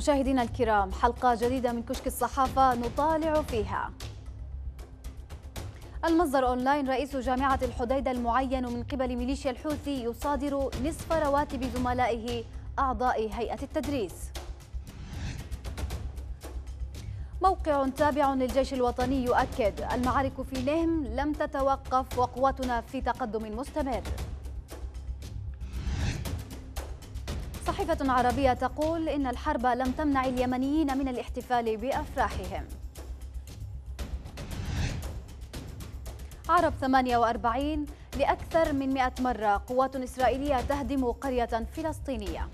مشاهدينا الكرام حلقة جديدة من كشك الصحافة نطالع فيها. المصدر أونلاين رئيس جامعة الحديدة المعين من قبل ميليشيا الحوثي يصادر نصف رواتب زملائه أعضاء هيئة التدريس. موقع تابع للجيش الوطني يؤكد المعارك في نهم لم تتوقف وقواتنا في تقدم مستمر. صحيفة عربية تقول إن الحرب لم تمنع اليمنيين من الاحتفال بأفراحهم. عرب 48 لأكثر من 100 مرة قوات إسرائيلية تهدم قرية فلسطينية.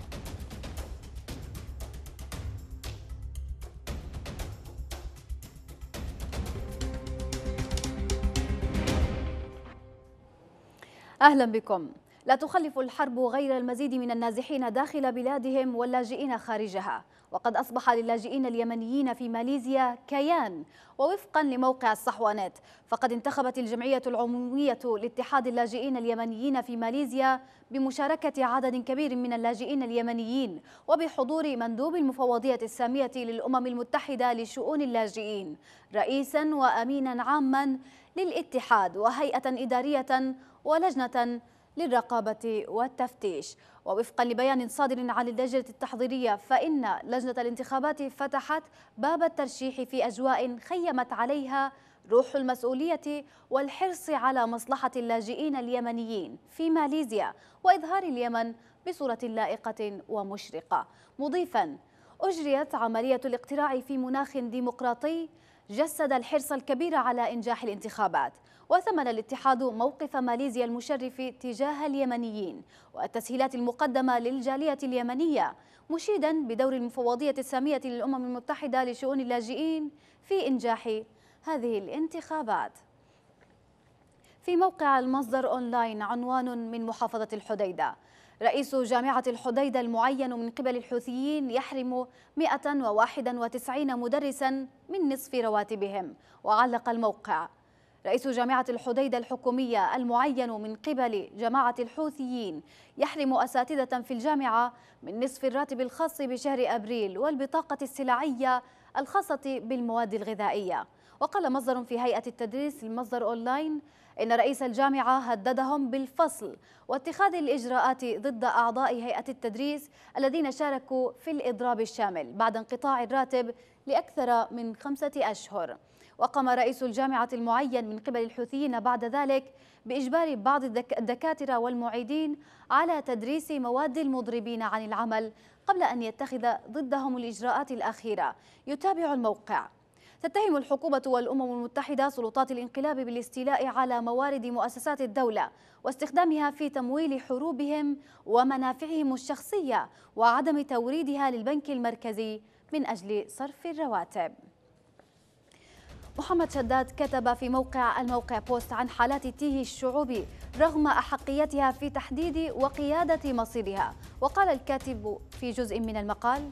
أهلا بكم. لا تخلف الحرب غير المزيد من النازحين داخل بلادهم واللاجئين خارجها. وقد أصبح للاجئين اليمنيين في ماليزيا كيان ووفقا لموقع الصحوانات. فقد انتخبت الجمعية العمومية لاتحاد اللاجئين اليمنيين في ماليزيا بمشاركة عدد كبير من اللاجئين اليمنيين وبحضور مندوب المفوضية السامية للأمم المتحدة لشؤون اللاجئين رئيسا وأمينا عاما للاتحاد وهيئة إدارية ولجنة للرقابة والتفتيش. ووفقا لبيان صادر عن اللجنة التحضيرية فإن لجنة الانتخابات فتحت باب الترشيح في أجواء خيمت عليها روح المسؤولية والحرص على مصلحة اللاجئين اليمنيين في ماليزيا وإظهار اليمن بصورة لائقة ومشرقة. مضيفا أجريت عملية الاقتراع في مناخ ديمقراطي جسد الحرص الكبير على إنجاح الانتخابات. وثمن الاتحاد موقف ماليزيا المشرف تجاه اليمنيين والتسهيلات المقدمة للجالية اليمنية مشيدا بدور المفوضية السامية للأمم المتحدة لشؤون اللاجئين في إنجاح هذه الانتخابات. في موقع المصدر أونلاين عنوان من محافظة الحديدة رئيس جامعة الحديدة المعين من قبل الحوثيين يحرم 191 مدرسا من نصف رواتبهم وعلق الموقع. رئيس جامعة الحديدة الحكومية المعين من قبل جماعة الحوثيين يحرم أساتذة في الجامعة من نصف الراتب الخاص بشهر أبريل والبطاقة السلعية الخاصة بالمواد الغذائية. وقال مصدر في هيئة التدريس لمصدر أونلاين إن رئيس الجامعة هددهم بالفصل واتخاذ الإجراءات ضد أعضاء هيئة التدريس الذين شاركوا في الإضراب الشامل بعد انقطاع الراتب لأكثر من خمسة أشهر. وقام رئيس الجامعة المعين من قبل الحوثيين بعد ذلك بإجبار بعض الدكاترة والمعيدين على تدريس مواد المضربين عن العمل قبل أن يتخذ ضدهم الإجراءات الأخيرة. يتابع الموقع. تتهم الحكومة والأمم المتحدة سلطات الانقلاب بالاستيلاء على موارد مؤسسات الدولة واستخدامها في تمويل حروبهم ومنافعهم الشخصية وعدم توريدها للبنك المركزي من أجل صرف الرواتب. محمد شداد كتب في موقع الموقع بوست عن حالات التيه الشعوب رغم أحقيتها في تحديد وقيادة مصيرها. وقال الكاتب في جزء من المقال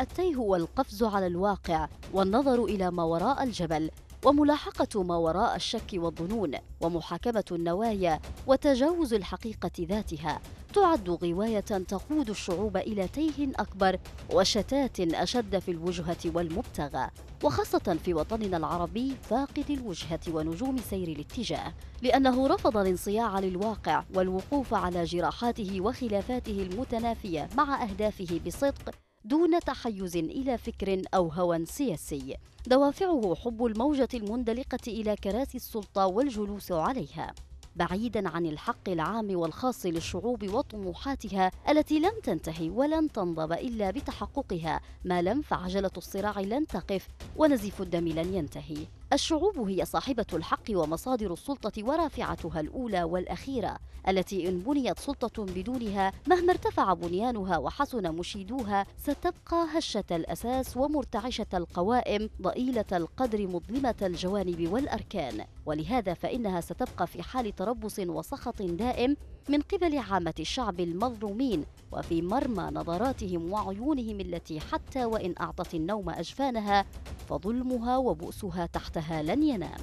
التيه هو القفز على الواقع والنظر إلى ما وراء الجبل وملاحقة ما وراء الشك والظنون ومحاكمة النوايا وتجاوز الحقيقة ذاتها. تعد غواية تقود الشعوب إلى تيه أكبر وشتات أشد في الوجهة والمبتغى وخاصة في وطننا العربي فاقد الوجهة ونجوم سير الاتجاه لأنه رفض الانصياع للواقع والوقوف على جراحاته وخلافاته المتنافية مع أهدافه بصدق دون تحيز إلى فكر أو هوى سياسي. دوافعه حب الموجة المندلقة إلى كراسي السلطة والجلوس عليها. بعيدا عن الحق العام والخاص للشعوب وطموحاتها التي لن تنتهي ولن تنضب إلا بتحققها. ما لم فعجلة الصراع لن تقف ونزيف الدم لن ينتهي. الشعوب هي صاحبة الحق ومصادر السلطة ورافعتها الأولى والأخيرة التي إن بنيت سلطة بدونها مهما ارتفع بنيانها وحسن مشيدوها ستبقى هشة الأساس ومرتعشة القوائم ضئيلة القدر مظلمة الجوانب والأركان. ولهذا فإنها ستبقى في حال تربص وسخط دائم من قبل عامة الشعب المظلومين وفي مرمى نظراتهم وعيونهم التي حتى وإن أعطت النوم أجفانها فظلمها وبؤسها تحتها لن ينام.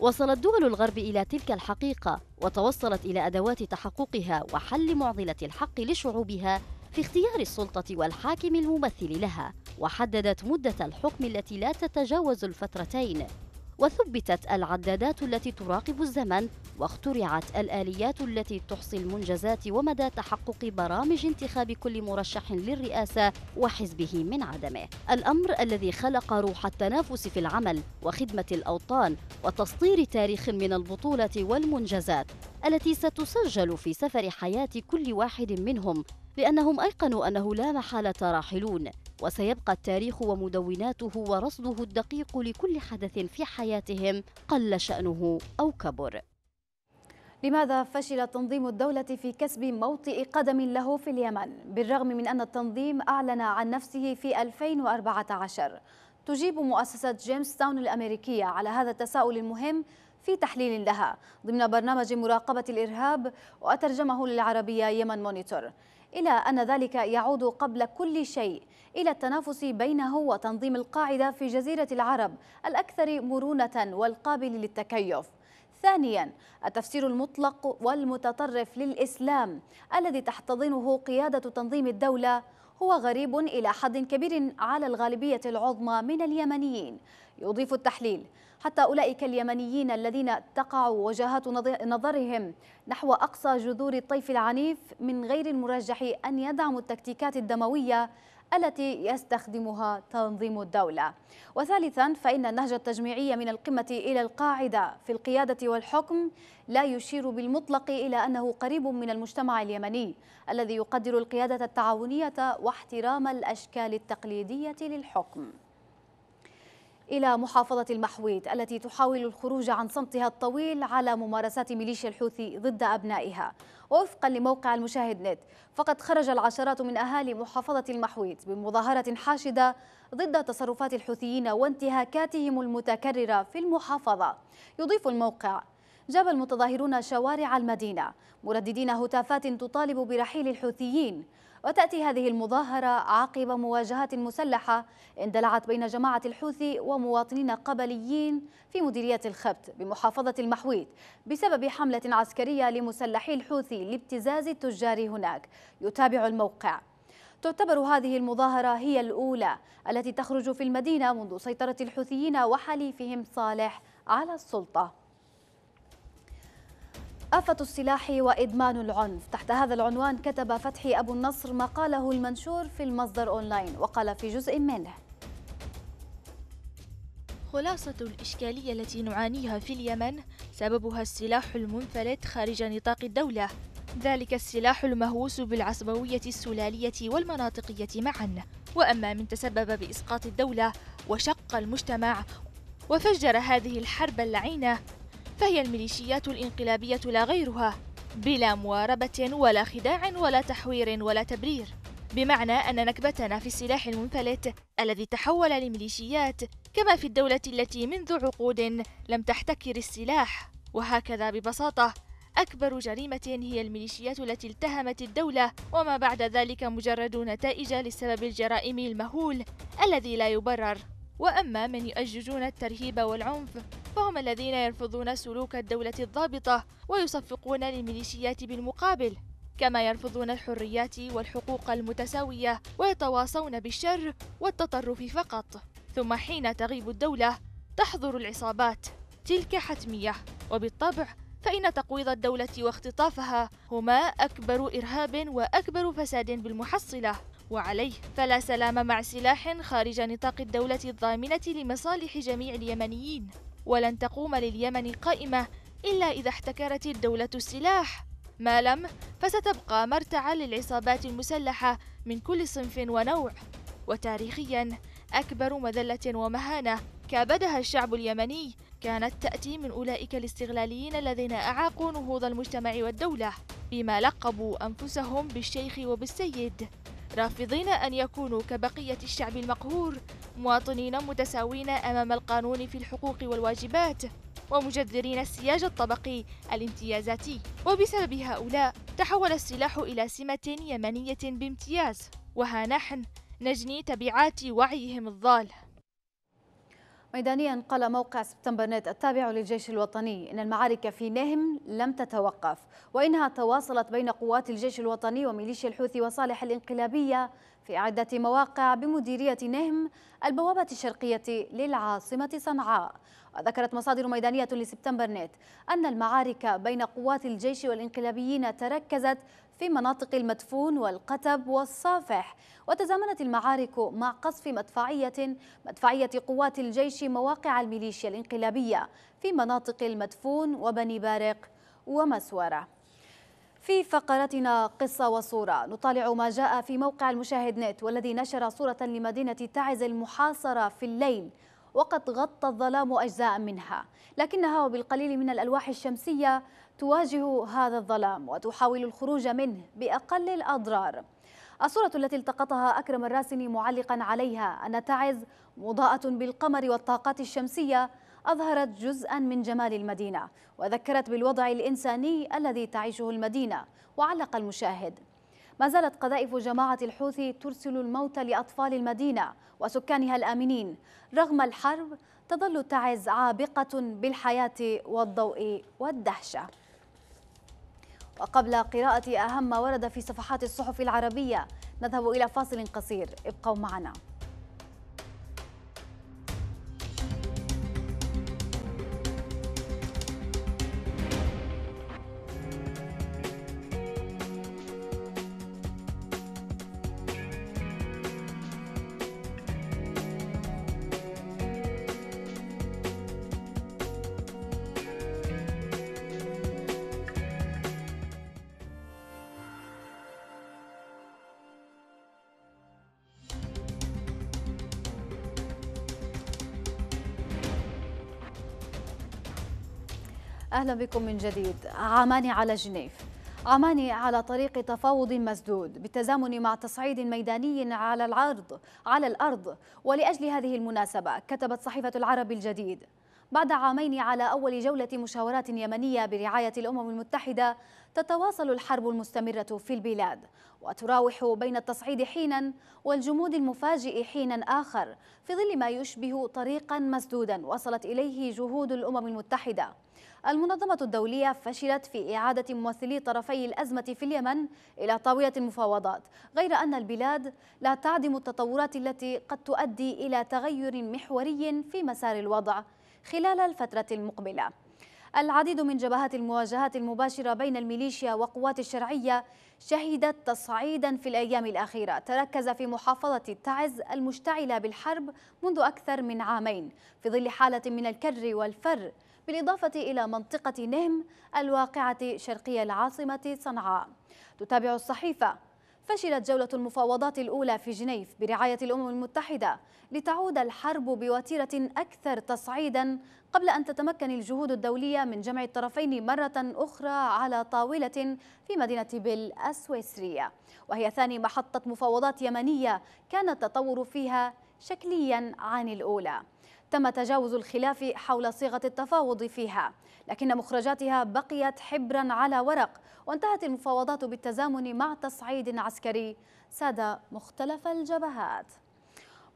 وصلت دول الغرب إلى تلك الحقيقة وتوصلت إلى أدوات تحققها وحل معضلة الحق لشعوبها في اختيار السلطة والحاكم الممثل لها وحددت مدة الحكم التي لا تتجاوز الفترتين. وثبتت العدادات التي تراقب الزمن واخترعت الآليات التي تحصي المنجزات ومدى تحقق برامج انتخاب كل مرشح للرئاسة وحزبه من عدمه. الأمر الذي خلق روح التنافس في العمل وخدمة الأوطان وتسطير تاريخ من البطولة والمنجزات التي ستسجل في سفر حياة كل واحد منهم لأنهم أيقنوا أنه لا محالة راحلون وسيبقى التاريخ ومدوناته ورصده الدقيق لكل حدث في حياتهم قل شأنه أو كبر. لماذا فشل تنظيم الدولة في كسب موطئ قدم له في اليمن؟ بالرغم من أن التنظيم أعلن عن نفسه في 2014 تجيب مؤسسة جيمس تاون الأمريكية على هذا التساؤل المهم في تحليل لها ضمن برنامج مراقبة الإرهاب وأترجمه للعربية يمن مونيتور. إلى أن ذلك يعود قبل كل شيء إلى التنافس بينه وتنظيم القاعدة في جزيرة العرب الأكثر مرونة والقابل للتكيف. ثانيا التفسير المطلق والمتطرف للإسلام الذي تحتضنه قيادة تنظيم الدولة هو غريب إلى حد كبير على الغالبية العظمى من اليمنيين. يضيف التحليل حتى أولئك اليمنيين الذين تقع وجهات نظرهم نحو أقصى جذور الطيف العنيف من غير المرجح أن يدعموا التكتيكات الدموية التي يستخدمها تنظيم الدولة. وثالثا فإن النهج التجميعي من القمة إلى القاعدة في القيادة والحكم لا يشير بالمطلق إلى أنه قريب من المجتمع اليمني الذي يقدر القيادة التعاونية واحترام الأشكال التقليدية للحكم. إلى محافظة المحويت التي تحاول الخروج عن صمتها الطويل على ممارسات ميليشيا الحوثي ضد أبنائها. ووفقا لموقع المشاهد نت فقد خرج العشرات من أهالي محافظة المحويت بمظاهرة حاشدة ضد تصرفات الحوثيين وانتهاكاتهم المتكررة في المحافظة. يضيف الموقع جاب المتظاهرون شوارع المدينة مرددين هتافات تطالب برحيل الحوثيين وتأتي هذه المظاهرة عقب مواجهات مسلحة اندلعت بين جماعة الحوثي ومواطنين قبليين في مديرية الخبت بمحافظة المحويت بسبب حملة عسكرية لمسلحي الحوثي لابتزاز التجار هناك. يتابع الموقع. تعتبر هذه المظاهرة هي الأولى التي تخرج في المدينة منذ سيطرة الحوثيين وحليفهم صالح على السلطة. آفة السلاح وإدمان العنف. تحت هذا العنوان كتب فتحي أبو النصر مقاله المنشور في المصدر أونلاين وقال في جزء منه. خلاصة الإشكالية التي نعانيها في اليمن سببها السلاح المنفلت خارج نطاق الدولة. ذلك السلاح المهووس بالعصبوية السلالية والمناطقية معا. وأما من تسبب بإسقاط الدولة وشق المجتمع وفجر هذه الحرب اللعينة. فهي الميليشيات الانقلابية لا غيرها بلا مواربة ولا خداع ولا تحوير ولا تبرير بمعنى أن نكبتنا في السلاح المنفلت الذي تحول لميليشيات كما في الدولة التي منذ عقود لم تحتكر السلاح. وهكذا ببساطة أكبر جريمة هي الميليشيات التي التهمت الدولة وما بعد ذلك مجرد نتائج للسبب الجرائمي المهول الذي لا يبرر. وأما من يؤججون الترهيب والعنف فهم الذين يرفضون سلوك الدولة الضابطة ويصفقون للميليشيات بالمقابل كما يرفضون الحريات والحقوق المتساوية ويتواصون بالشر والتطرف فقط. ثم حين تغيب الدولة تحضر العصابات تلك حتمية. وبالطبع فإن تقويض الدولة واختطافها هما أكبر إرهاب وأكبر فساد بالمحصلة. وعليه. فلا سلام مع سلاح خارج نطاق الدولة الضامنة لمصالح جميع اليمنيين. ولن تقوم لليمن قائمة إلا إذا احتكرت الدولة السلاح. ما لم؟ فستبقى مرتعا للعصابات المسلحة من كل صنف ونوع. وتاريخيا أكبر مذلة ومهانة كابدها الشعب اليمني كانت تأتي من أولئك الاستغلاليين الذين أعاقوا نهوض المجتمع والدولة بما لقبوا أنفسهم بالشيخ وبالسيد. رافضين أن يكونوا كبقية الشعب المقهور مواطنين متساوين أمام القانون في الحقوق والواجبات ومجذرين السياج الطبقي الامتيازاتي. وبسبب هؤلاء تحول السلاح إلى سمة يمنية بامتياز. وها نحن نجني تبعات وعيهم الضال. ميدانيا قال موقع سبتمبر نت التابع للجيش الوطني إن المعارك في نهم لم تتوقف وإنها تواصلت بين قوات الجيش الوطني وميليشيا الحوثي وصالح الإنقلابية في عدة مواقع بمديرية نهم البوابة الشرقية للعاصمة صنعاء. وذكرت مصادر ميدانية لسبتمبر نت أن المعارك بين قوات الجيش والإنقلابيين تركزت في مناطق المدفون والقتب والصافح وتزامنت المعارك مع قصف مدفعية مدفعية قوات الجيش مواقع الميليشيا الانقلابية في مناطق المدفون وبني بارق ومسورة. في فقرتنا قصة وصورة. نطالع ما جاء في موقع المشاهد نت والذي نشر صورة لمدينة تعز المحاصرة في الليل وقد غطى الظلام أجزاء منها. لكنها وبالقليل من الألواح الشمسية تواجه هذا الظلام وتحاول الخروج منه بأقل الأضرار. الصورة التي التقطها أكرم الراسني معلقا عليها أن تعز مضاءة بالقمر والطاقات الشمسية أظهرت جزءا من جمال المدينة وذكرت بالوضع الإنساني الذي تعيشه المدينة وعلق المشاهد. ما زالت قذائف جماعة الحوثي ترسل الموت لأطفال المدينة وسكانها الآمنين رغم الحرب تظل تعز عابقة بالحياة والضوء والدهشة. وقبل قراءة أهم ما ورد في صفحات الصحف العربية. نذهب إلى فاصل قصير. ابقوا معنا. أهلا بكم من جديد. عامان على جنيف. عمان على طريق تفاوض مسدود بالتزامن مع تصعيد ميداني على العرض على الأرض. ولأجل هذه المناسبة كتبت صحيفة العرب الجديد بعد عامين على أول جولة مشاورات يمنية برعاية الأمم المتحدة تتواصل الحرب المستمرة في البلاد وتراوح بين التصعيد حينا والجمود المفاجئ حينا آخر في ظل ما يشبه طريقا مسدودا وصلت إليه جهود الأمم المتحدة. المنظمة الدولية فشلت في إعادة ممثلي طرفي الأزمة في اليمن إلى طاولة المفاوضات غير أن البلاد لا تعدم التطورات التي قد تؤدي إلى تغير محوري في مسار الوضع خلال الفترة المقبلة. العديد من جبهات المواجهات المباشرة بين الميليشيا وقوات الشرعية شهدت تصعيدا في الأيام الأخيرة تركز في محافظة تعز المشتعلة بالحرب منذ أكثر من عامين في ظل حالة من الكر والفر. بالإضافة إلى منطقة نهم الواقعة شرقي العاصمة صنعاء. تتابع الصحيفة. فشلت جولة المفاوضات الأولى في جنيف برعاية الأمم المتحدة لتعود الحرب بوتيرة أكثر تصعيدا قبل أن تتمكن الجهود الدولية من جمع الطرفين مرة أخرى على طاولة في مدينة بيل السويسرية. وهي ثاني محطة مفاوضات يمنية كان التطور فيها شكليا عن الأولى. تم تجاوز الخلاف حول صيغة التفاوض فيها لكن مخرجاتها بقيت حبرا على ورق وانتهت المفاوضات بالتزامن مع تصعيد عسكري. ساد مختلف الجبهات.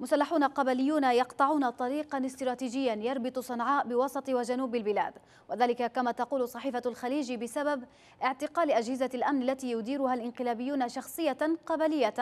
مسلحون قبليون يقطعون طريقا استراتيجيا يربط صنعاء بوسط وجنوب البلاد. وذلك كما تقول صحيفة الخليج بسبب اعتقال أجهزة الأمن التي يديرها الإنقلابيون شخصية قبلية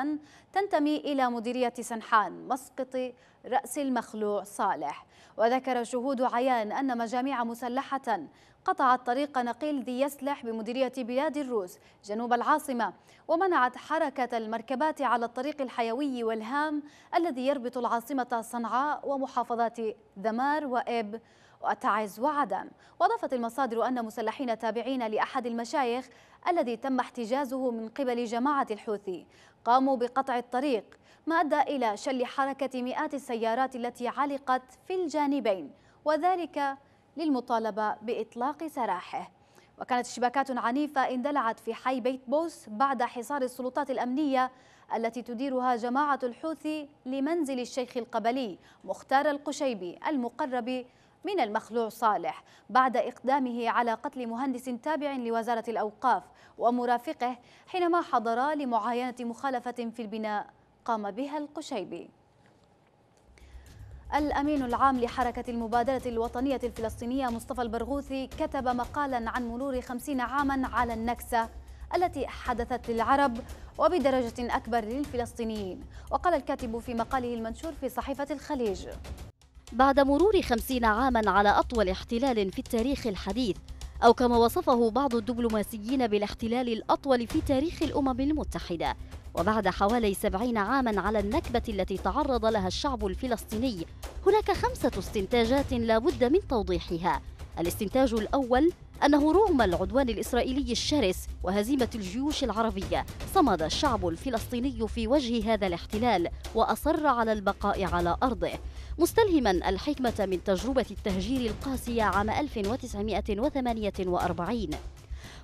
تنتمي إلى مديرية سنحان مسقط رأس المخلوع صالح. وذكر شهود عيان أن مجاميع مسلحة قطعت طريق نقيل ذي يسلح بمديرية بلاد الروس جنوب العاصمة ومنعت حركة المركبات على الطريق الحيوي والهام الذي يربط العاصمة صنعاء ومحافظات ذمار وإب وتعز وعدن وأضافت المصادر أن مسلحين تابعين لأحد المشايخ الذي تم احتجازه من قبل جماعة الحوثي قاموا بقطع الطريق ما أدى إلى شل حركة مئات السيارات التي علقت في الجانبين وذلك للمطالبة بإطلاق سراحه. وكانت اشتباكات عنيفة اندلعت في حي بيت بوس بعد حصار السلطات الأمنية التي تديرها جماعة الحوثي لمنزل الشيخ القبلي مختار القشيبي المقرب من المخلوع صالح بعد إقدامه على قتل مهندس تابع لوزارة الأوقاف ومرافقه حينما حضرا لمعاينة مخالفة في البناء قام بها القشيبي. الأمين العام لحركة المبادرة الوطنية الفلسطينية مصطفى البرغوثي كتب مقالا عن مرور خمسين عاما على النكسة التي حدثت للعرب وبدرجة أكبر للفلسطينيين. وقال الكاتب في مقاله المنشور في صحيفة الخليج بعد مرور خمسين عاما على أطول احتلال في التاريخ الحديث أو كما وصفه بعض الدبلوماسيين بالاحتلال الأطول في تاريخ الأمم المتحدة وبعد حوالي سبعين عاما على النكبة التي تعرض لها الشعب الفلسطيني هناك خمسة استنتاجات لا بد من توضيحها. الاستنتاج الأول أنه رغم العدوان الإسرائيلي الشرس وهزيمة الجيوش العربية صمد الشعب الفلسطيني في وجه هذا الاحتلال وأصر على البقاء على أرضه. مستلهما الحكمة من تجربة التهجير القاسية عام 1948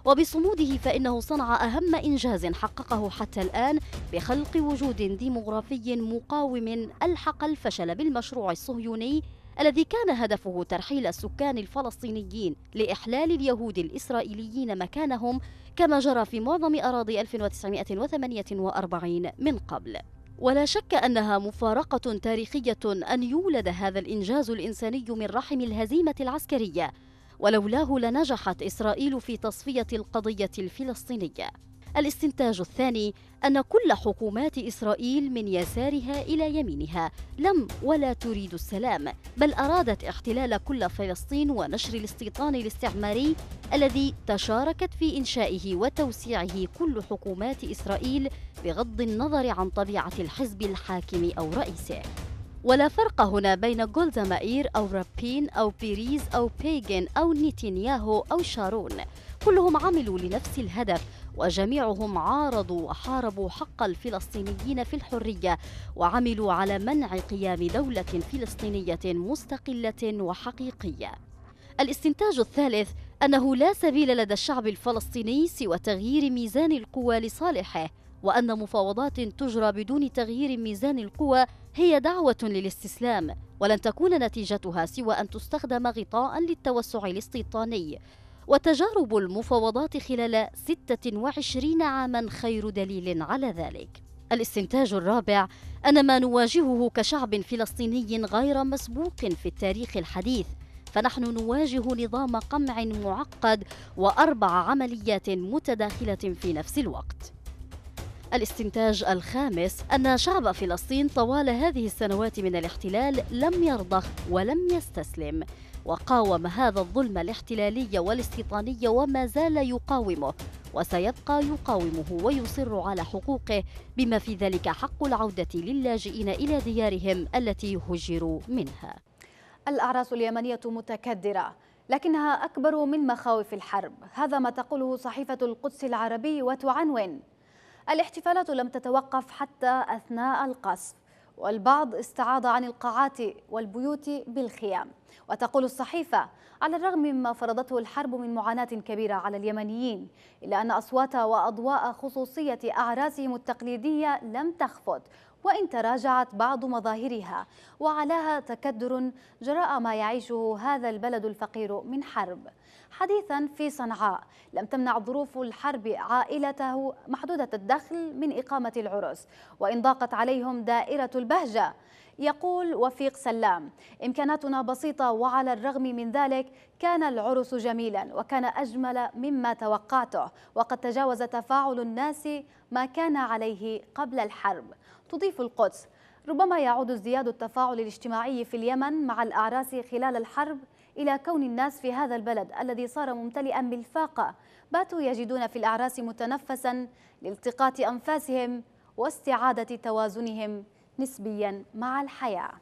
وبصموده فإنه صنع أهم إنجاز حققه حتى الآن بخلق وجود ديموغرافي مقاوم ألحق الفشل بالمشروع الصهيوني الذي كان هدفه ترحيل السكان الفلسطينيين لإحلال اليهود الإسرائيليين مكانهم كما جرى في معظم أراضي 1948 من قبل. ولا شك أنها مفارقة تاريخية أن يولد هذا الإنجاز الإنساني من رحم الهزيمة العسكرية ولولاه لنجحت إسرائيل في تصفية القضية الفلسطينية. الاستنتاج الثاني أن كل حكومات إسرائيل من يسارها إلى يمينها لم ولا تريد السلام بل أرادت احتلال كل فلسطين ونشر الاستيطان الاستعماري الذي تشاركت في إنشائه وتوسيعه كل حكومات إسرائيل بغض النظر عن طبيعة الحزب الحاكم أو رئيسه. ولا فرق هنا بين جولدا مائير أو رابين أو بيريز أو بيجن أو نيتنياهو أو شارون. كلهم عملوا لنفس الهدف وجميعهم عارضوا وحاربوا حق الفلسطينيين في الحرية وعملوا على منع قيام دولة فلسطينية مستقلة وحقيقية. الاستنتاج الثالث أنه لا سبيل لدى الشعب الفلسطيني سوى تغيير ميزان القوى لصالحه وأن مفاوضات تجرى بدون تغيير ميزان القوى هي دعوة للاستسلام ولن تكون نتيجتها سوى أن تستخدم غطاء للتوسع الاستيطاني. وتجارب المفاوضات خلال 26 عاما خير دليل على ذلك. الاستنتاج الرابع أن ما نواجهه كشعب فلسطيني غير مسبوق في التاريخ الحديث. فنحن نواجه نظام قمع معقد وأربع عمليات متداخلة في نفس الوقت. الاستنتاج الخامس أن شعب فلسطين طوال هذه السنوات من الاحتلال لم يرضخ ولم يستسلم وقاوم هذا الظلم الاحتلالي والاستيطاني وما زال يقاومه وسيبقى يقاومه ويصر على حقوقه بما في ذلك حق العودة للاجئين إلى ديارهم التي هجروا منها. الأعراس اليمنية متكدرة لكنها أكبر من مخاوف الحرب هذا ما تقوله صحيفة القدس العربي وتعنون. الاحتفالات لم تتوقف حتى أثناء القصف والبعض استعاض عن القاعات والبيوت بالخيام. وتقول الصحيفة على الرغم مما فرضته الحرب من معاناة كبيرة على اليمنيين إلا أن أصوات وأضواء خصوصية أعراسهم التقليدية لم تخفت وإن تراجعت بعض مظاهرها. وعلاها تكدر جراء ما يعيشه هذا البلد الفقير من حرب. حديثا في صنعاء. لم تمنع ظروف الحرب عائلته محدودة الدخل من إقامة العرس وإن ضاقت عليهم دائرة البهجة. يقول وفيق سلام إمكاناتنا بسيطة وعلى الرغم من ذلك كان العرس جميلا وكان أجمل مما توقعته وقد تجاوز تفاعل الناس ما كان عليه قبل الحرب. تضيف القدس ربما يعود ازدياد التفاعل الاجتماعي في اليمن مع الأعراس خلال الحرب إلى كون الناس في هذا البلد الذي صار ممتلئا بالفاقة. باتوا يجدون في الأعراس متنفسا لالتقاط أنفاسهم واستعادة توازنهم نسبيا مع الحياة.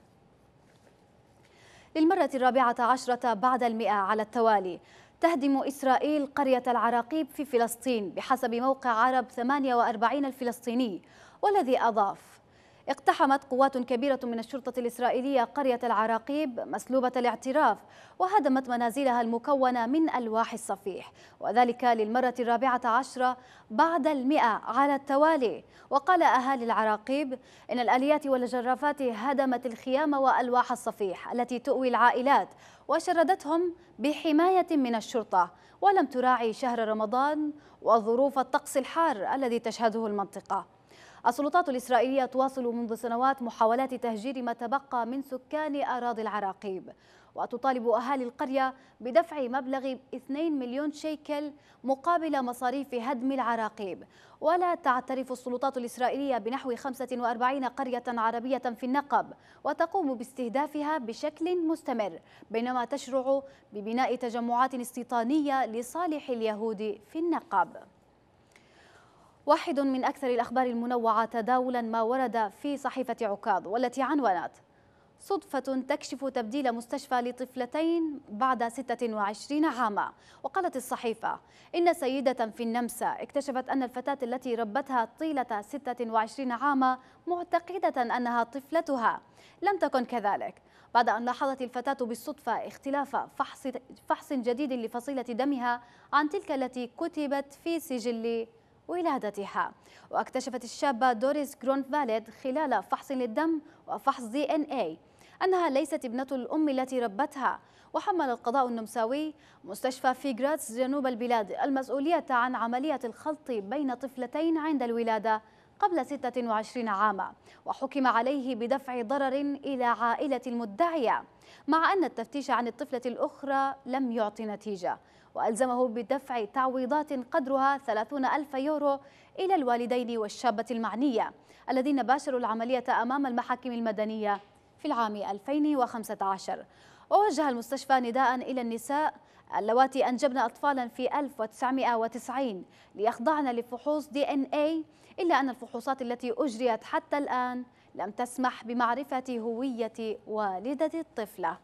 للمرة الرابعة عشرة بعد المئة على التوالي تهدم إسرائيل قرية العراقيب في فلسطين بحسب موقع عرب 48 الفلسطيني والذي أضاف اقتحمت قوات كبيرة من الشرطة الإسرائيلية قرية العراقيب مسلوبة الاعتراف وهدمت منازلها المكونة من ألواح الصفيح وذلك للمرة الرابعة عشرة بعد المئة على التوالي. وقال أهالي العراقيب إن الآليات والجرافات هدمت الخيام وألواح الصفيح التي تؤوي العائلات وشردتهم بحماية من الشرطة. ولم تراعي شهر رمضان وظروف الطقس الحار الذي تشهده المنطقة. السلطات الإسرائيلية تواصل منذ سنوات محاولات تهجير ما تبقى من سكان أراضي العراقيب وتطالب أهالي القرية بدفع مبلغ 2 مليون شيكل مقابل مصاريف هدم العراقيب. ولا تعترف السلطات الإسرائيلية بنحو 45 قرية عربية في النقب وتقوم باستهدافها بشكل مستمر بينما تشرع ببناء تجمعات استيطانية لصالح اليهود في النقب. واحد من أكثر الأخبار المنوعة تداولا ما ورد في صحيفة عكاظ والتي عنونت صدفة تكشف تبديل مستشفى لطفلتين بعد 26 عاما. وقالت الصحيفة إن سيدة في النمسا اكتشفت أن الفتاة التي ربتها طيلة 26 عاما معتقدة أنها طفلتها. لم تكن كذلك. بعد أن لاحظت الفتاة بالصدفة اختلاف فحص, فحص جديد لفصيلة دمها عن تلك التي كتبت في سجل ولادتها واكتشفت الشابة دوريس جرونفاليد خلال فحص للدم وفحص DNA أنها ليست ابنة الأم التي ربتها. وحمل القضاء النمساوي مستشفى فيغراتس جنوب البلاد المسؤولية عن عملية الخلط بين طفلتين عند الولادة قبل 26 عاما. وحكم عليه بدفع ضرر إلى عائلة المدعية مع أن التفتيش عن الطفلة الأخرى لم يعطي نتيجة. وألزمه بدفع تعويضات قدرها 30 ألف يورو إلى الوالدين والشابة المعنية الذين باشروا العملية أمام المحاكم المدنية في العام 2015 ووجه المستشفى نداء إلى النساء اللواتي أنجبن أطفالا في 1990 ليخضعن لفحوص DNA إلا أن الفحوصات التي أجريت حتى الآن لم تسمح بمعرفة هوية والدة الطفلة.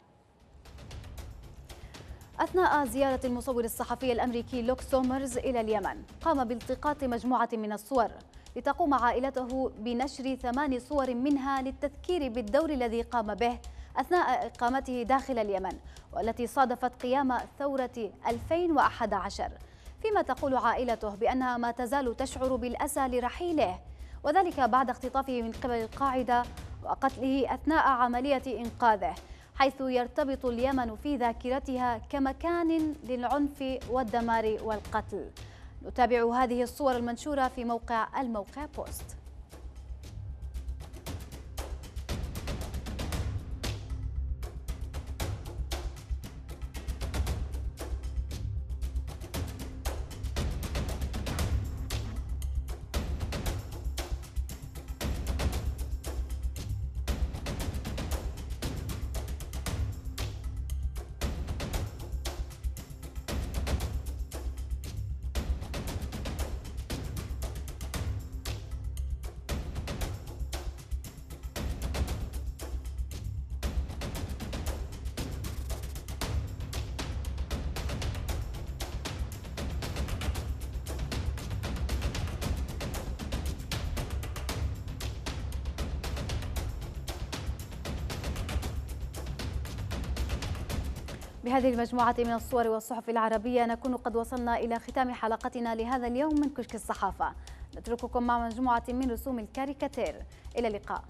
أثناء زيارة المصور الصحفي الأمريكي لوك سومرز إلى اليمن قام بالتقاط مجموعة من الصور لتقوم عائلته بنشر ثمان صور منها للتذكير بالدور الذي قام به أثناء إقامته داخل اليمن والتي صادفت قيام ثورة 2011 فيما تقول عائلته بأنها ما تزال تشعر بالأسى لرحيله وذلك بعد اختطافه من قبل القاعدة وقتله أثناء عملية إنقاذه. حيث يرتبط اليمن في ذاكرتها كمكان للعنف والدمار والقتل. نتابع هذه الصور المنشورة في موقع الموقع بوست بهذه المجموعة من الصور والصحف العربية نكون قد وصلنا إلى ختام حلقتنا لهذا اليوم من كشك الصحافة. نترككم مع مجموعة من رسوم الكاريكاتير. إلى اللقاء.